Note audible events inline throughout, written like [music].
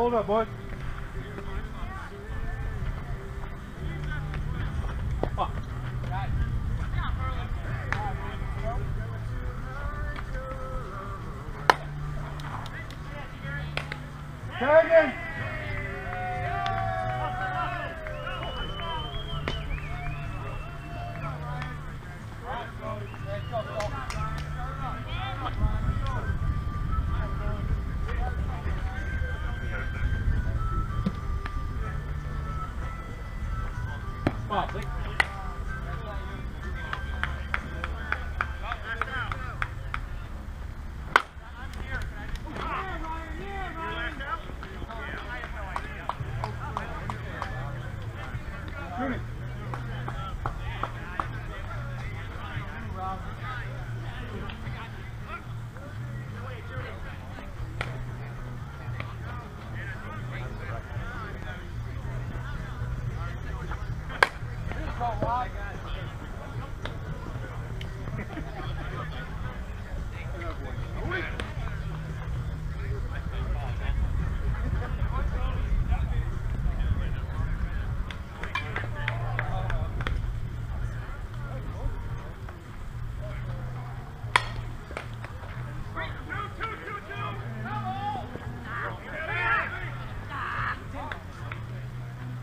Roll it up,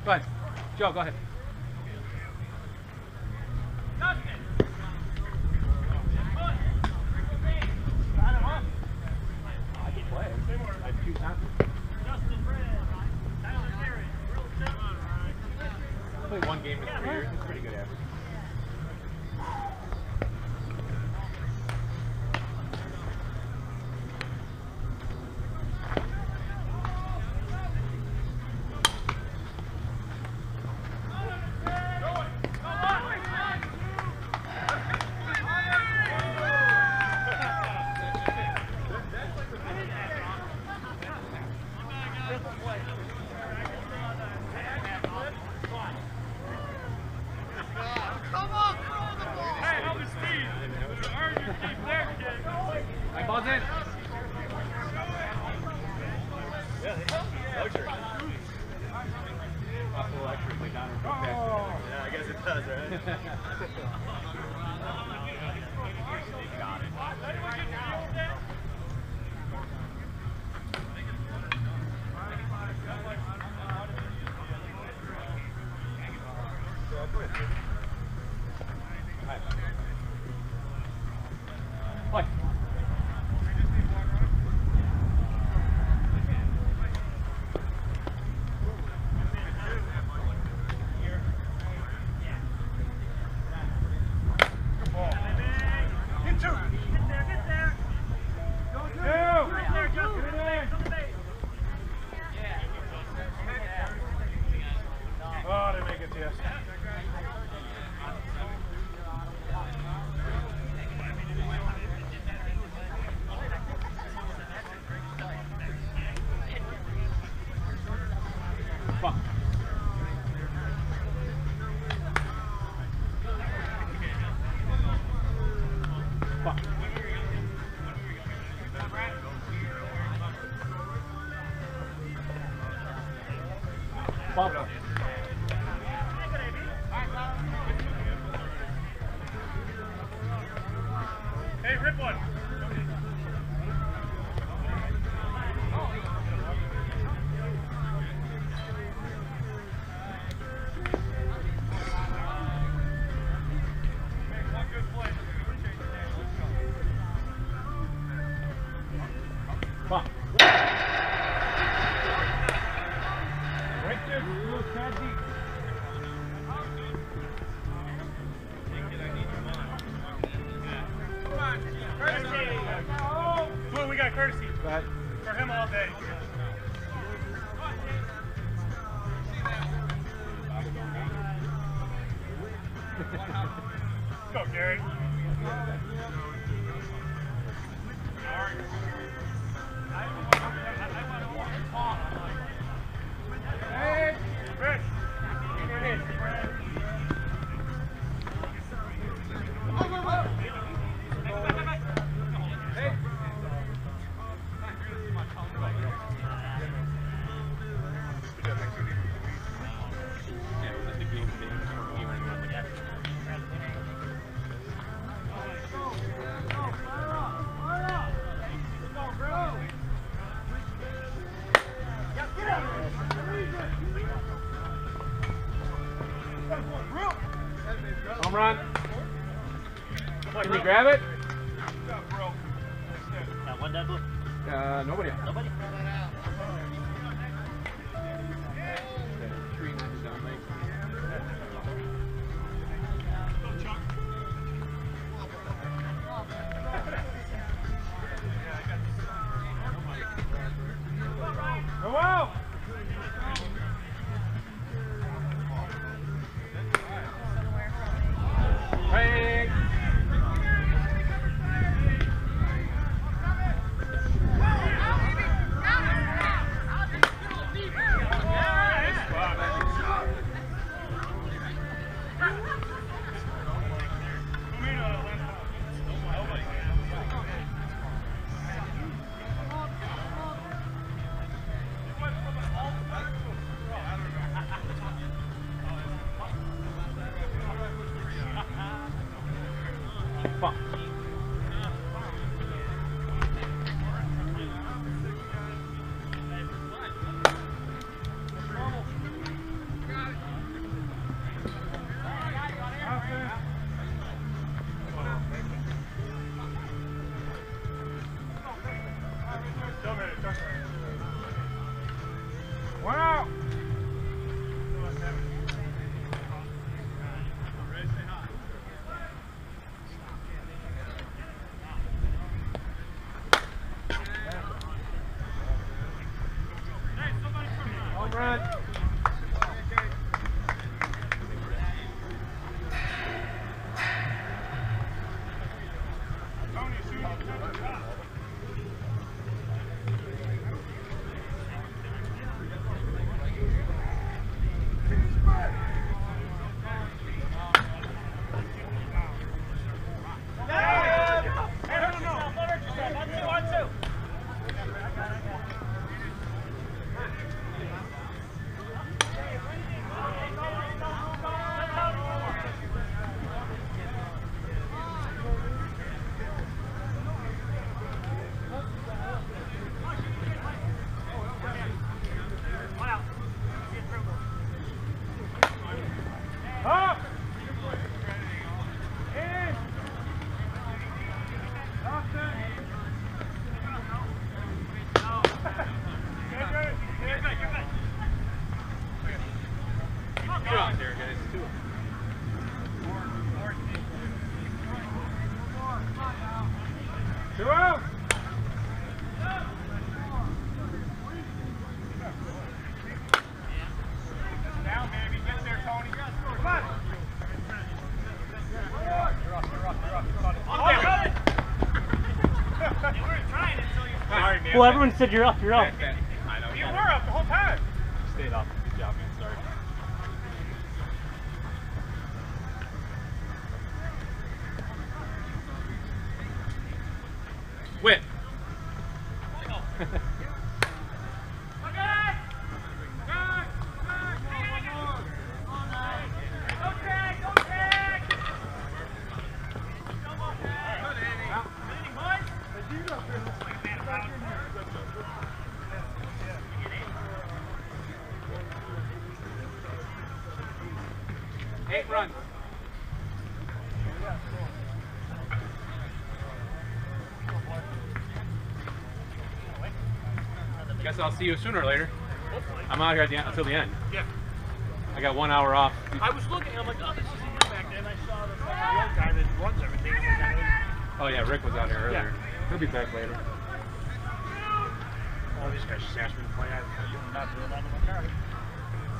Go. Joe, go ahead. Grab it? Got one dead blue. Uh, nobody. Nobody. 您放心 Well, everyone said you're up. You're up. Guess I'll see you sooner or later. I'm out here at the end, until the end. Yeah. I got one hour off. I was looking, I'm like, oh, this is a back then. I saw the fucking old guy that runs everything. Oh, Oh yeah, Rick was out here earlier. Yeah. He'll be back later. All these guys just asked me to play. I, I'm not doing that. Like, all right.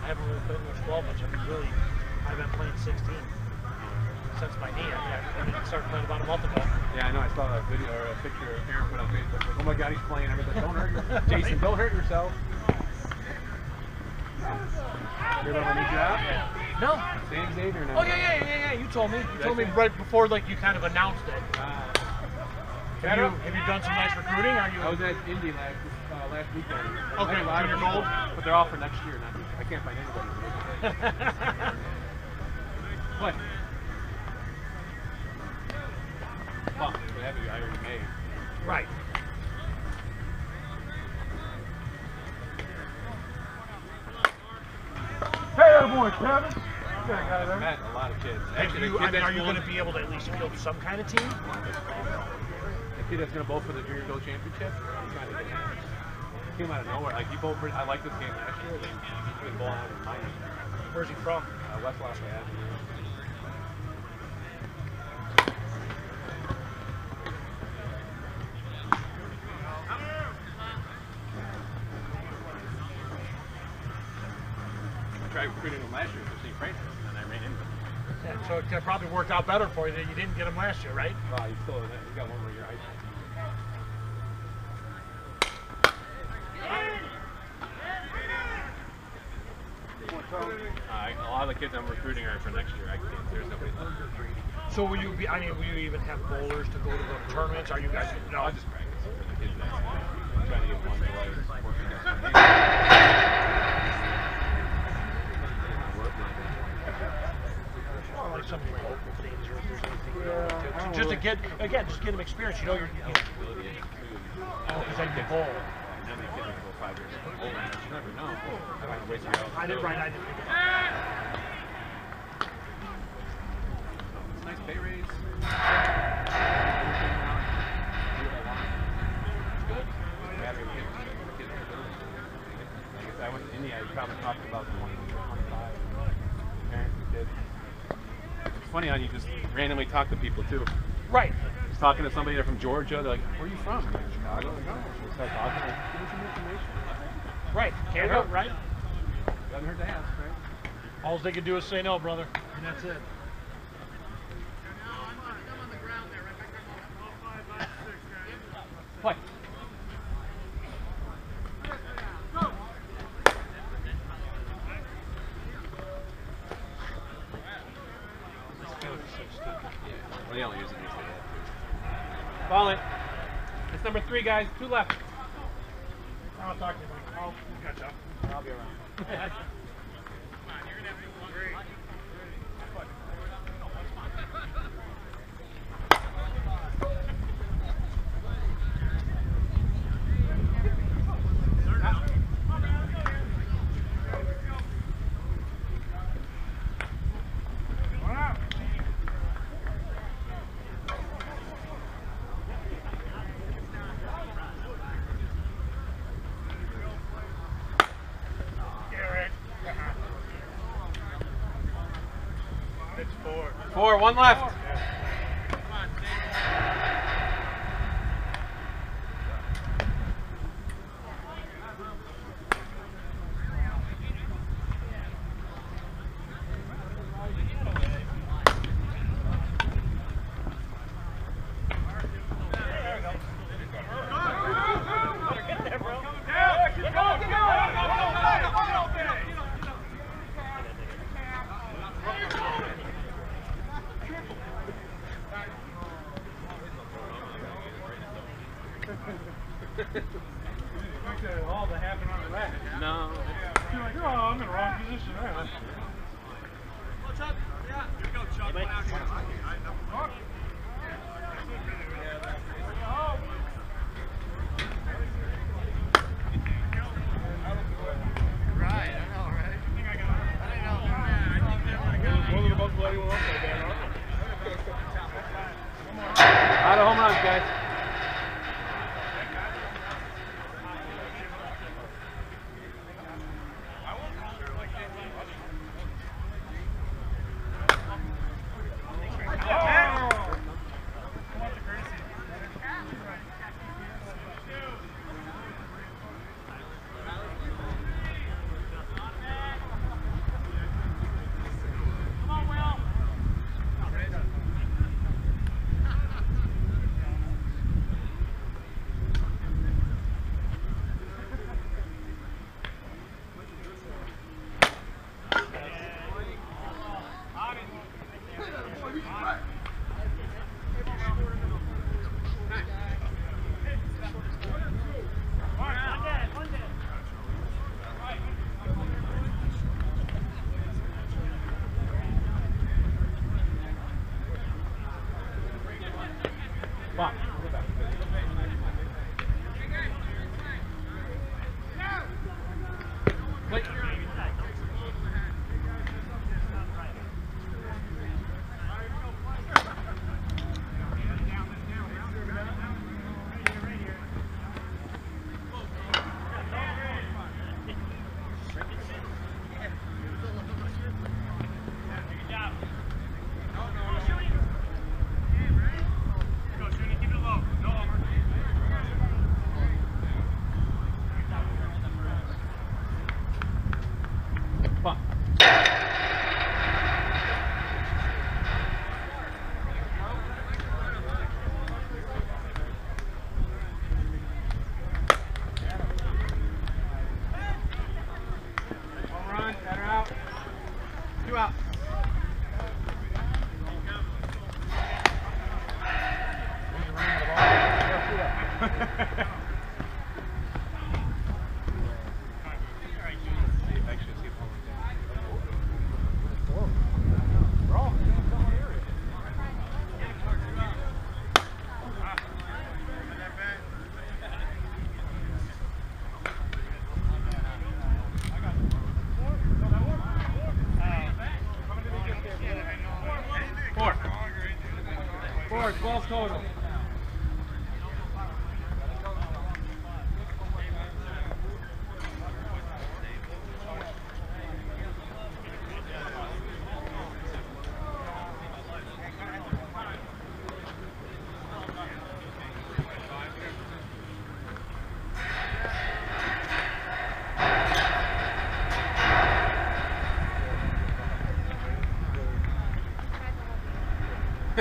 I haven't really played much 12 much. I mean, really, I've been playing 16 since my knee. I, I didn't playing about a month ago. Yeah, I know. I saw a video or a picture of Aaron put on Facebook. Like, oh my God, he's playing. Everything. Don't hurt yourself. [laughs] Jason, don't hurt yourself. You need you out? No. Sam Xavier now. Oh yeah, yeah, yeah, yeah. You told me. You That's told me right before, like you kind of announced it. Uh, Have you, have you done some nice recruiting? Are you? I was at Indy last uh, last weekend. Okay, Like, of junior gold? but they're all for next year. Not I can't find anybody. [laughs] what? Fuck, they have to be already made. right. Hey, boy, Kevin. got a met a lot of kids. Actually, you, the I kid mean, are you going, going to be able to at least field some kind of team? the kid that's going to bowl for the junior gold championship. He's trying to get him. Came out of nowhere. Like he bowled. Pretty, I liked this game last year. He's been bowling out in Miami, Where's he from? uh, West Lafayette. I recruiting him last year for St. Francis, and I ran into him. Yeah, so it probably worked out better for you that you didn't get him last year, right? Well, he's still he's got one more year high school. Uh, a lot of the kids I'm recruiting are for next year. I can't. There's nobody left. So will you be? I mean, will you even have bowlers to go to the tournaments? Are you guys? No. I'll just practice for the kids next year. I'm trying to get one delay working on some Well, like some of the local things, or if there's anything you know, to, to- just to get again, just get them experience. You know, you're. You know, ability issue too. oh, because then you bowl. And how many kids will go five years from bowling? You never know. I might waste I did right. I did think. It's a nice pay raise. Battery of kids, kids are good. I went to Indy, you probably talked about 20, 25 parents and. It's funny how you just randomly talk to people too. Right. Just talking to somebody there from Georgia, they're like, where are you from? Like, Chicago. Like, oh, start talking, like, give me some information. Right. Can't hurt. Right. Doesn't hurt to ask, right? All they can do is say no, brother, and that's it. Play. Well, they only use it usually. Ball it. It's number three, guys. Two left. I'll talk to you. I'll catch up. I'll be around. [laughs] four. One left. All that happened on the left. No. You're like, oh, I'm in the wrong position. Right? Out of home runs, guys. Come about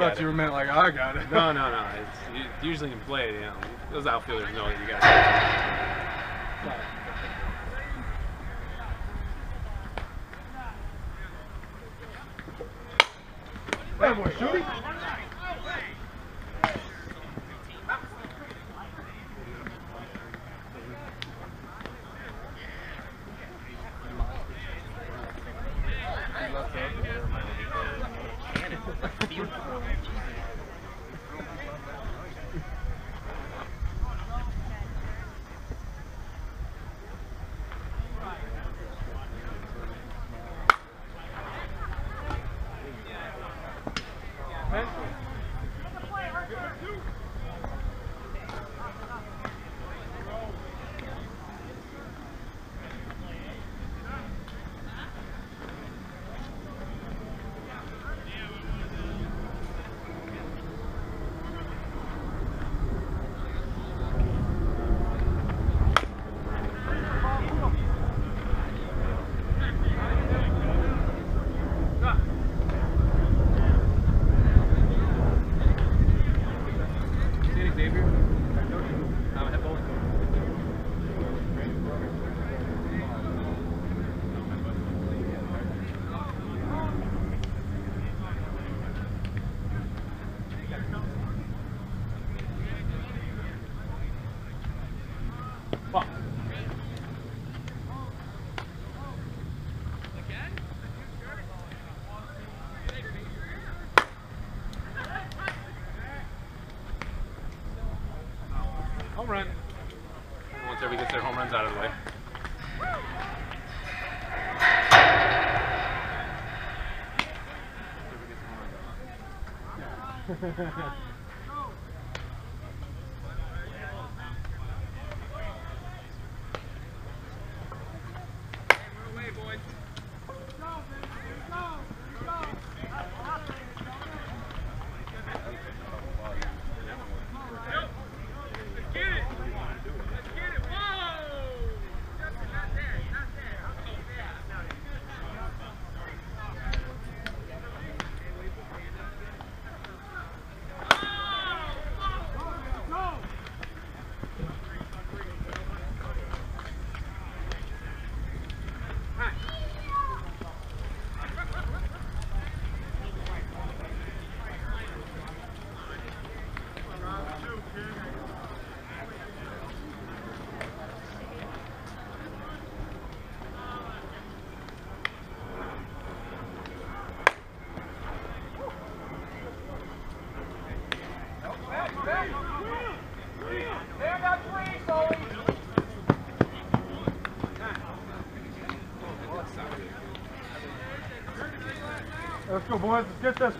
I said, he's I got thought you were meant like I got it. No, no, no. It's usually in play, you know, those outfielders know that you got it. Hey, boy, shooting. comes out of the way. Ha ha ha. Go, boys. Let's get this.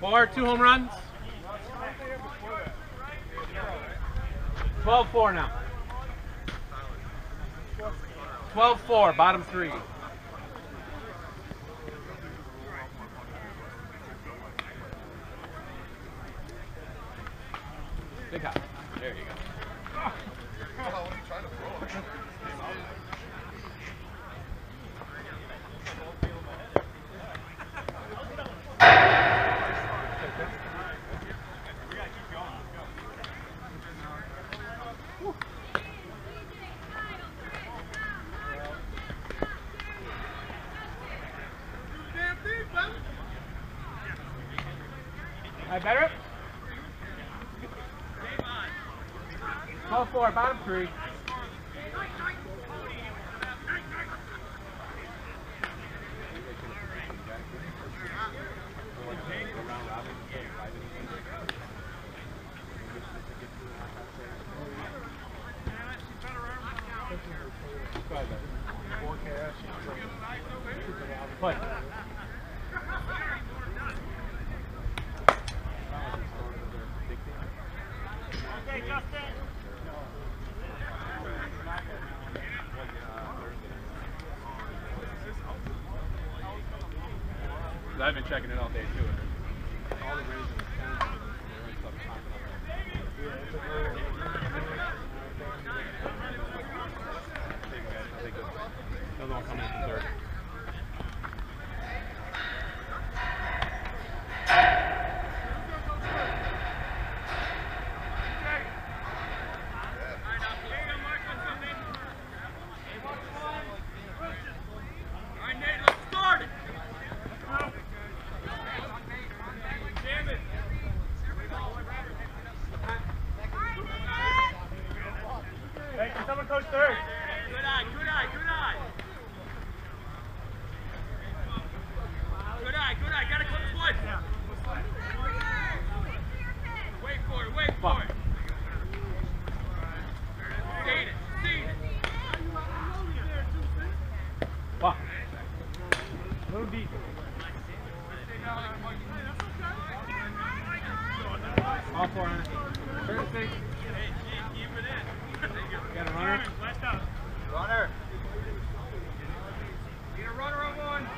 Four, two home runs. 12-4 now. 12-4, bottom three. Big hop. There you go. I better. 12-4, bottom three. Play. Okay, Justin. I've been checking it all day too. All the rays and the tens and the red stuff popping up. Big guys, I think it's- Another one coming in from third. Hey, can someone coach third? Good eye, good eye, good eye. Good eye, good eye. Gotta come twice. Wait for it, wait for it. Seen it, seen it. Wow. Move deep. All four on it. Courtesy. Got a runner. Last out. Runner. Need a runner on one.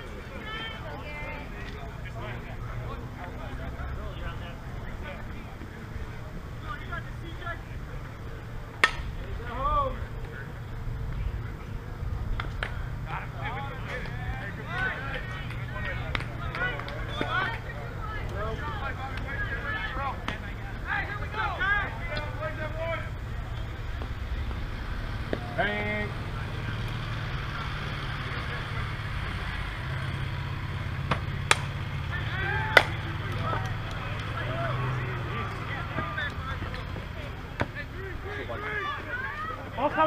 Bang. All coming. Stop. I thought the play was way over. I just sorry.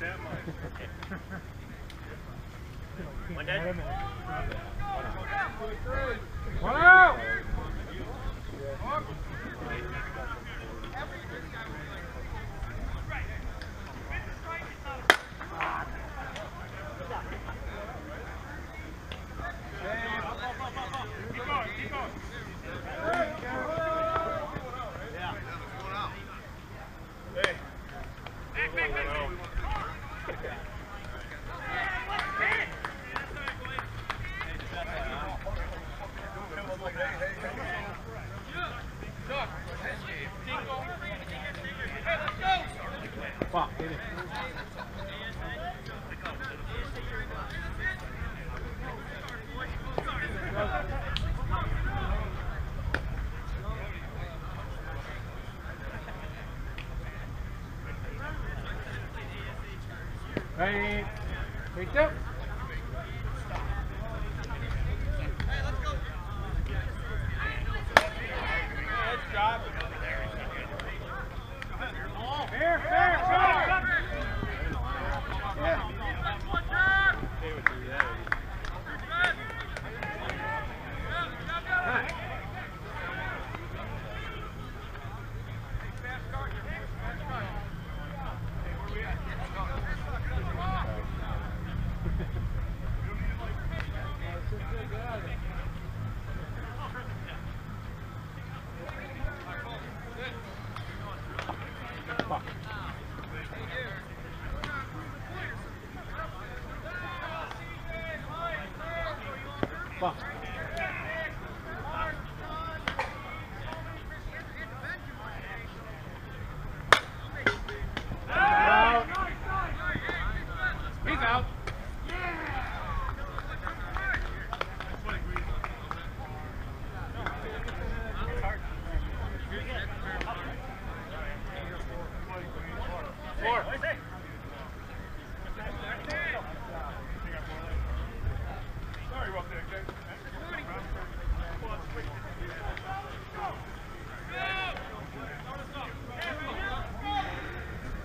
That much. One dead? One out. Keep going, keep going. Hey. Back, back, back. Ready? Three, two. Fair, fair, fair.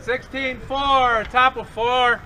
16-4, top of four.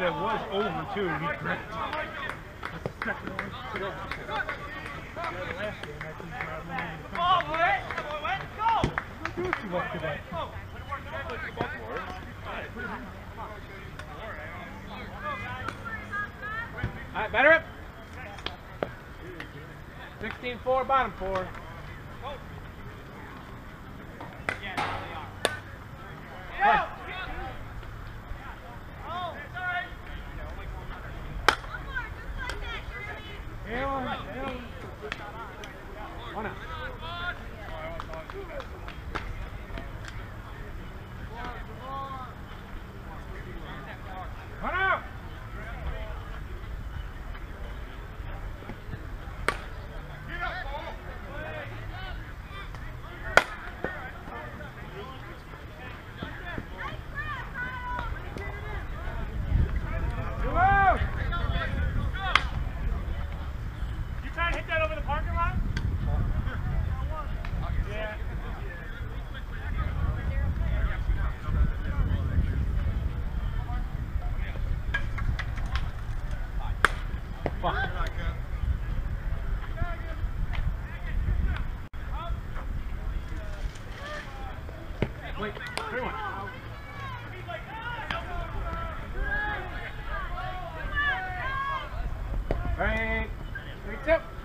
Actually, that was over too. That's the second one. Yeah, uh. All right, better up. 16-4, bottom four. One out. Run out! Go out! You trying to hit that over the parking lot? Yeah. Fuck. Wait, three one. Right, three two.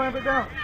Clamp it down.